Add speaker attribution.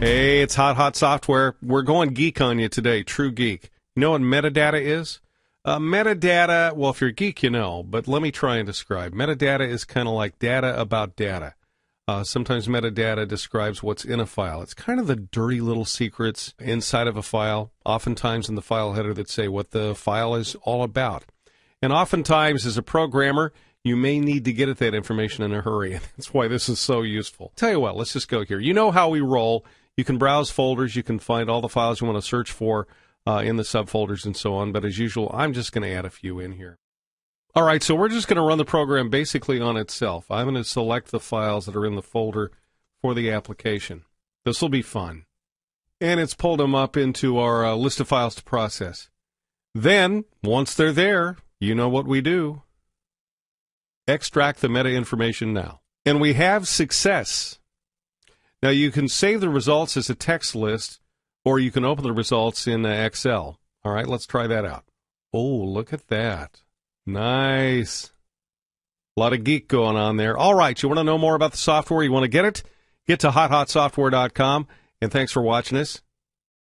Speaker 1: Hey, it's Hot Hot Software. We're going geek on you today, true geek. You know what metadata is? Uh, metadata, well, if you're a geek, you know, but let me try and describe. Metadata is kind of like data about data. Uh, sometimes metadata describes what's in a file. It's kind of the dirty little secrets inside of a file, oftentimes in the file header that say what the file is all about. And oftentimes, as a programmer, you may need to get at that information in a hurry. And that's why this is so useful. Tell you what, let's just go here. You know how we roll. You can browse folders. You can find all the files you want to search for uh, in the subfolders and so on. But as usual, I'm just going to add a few in here. All right, so we're just going to run the program basically on itself. I'm going to select the files that are in the folder for the application. This will be fun. And it's pulled them up into our uh, list of files to process. Then, once they're there, you know what we do. Extract the meta information now. And we have success. Now you can save the results as a text list, or you can open the results in uh, Excel. All right, let's try that out. Oh, look at that. Nice. A lot of geek going on there. All right, you want to know more about the software? You want to get it? Get to hothotsoftware.com. And thanks for watching us.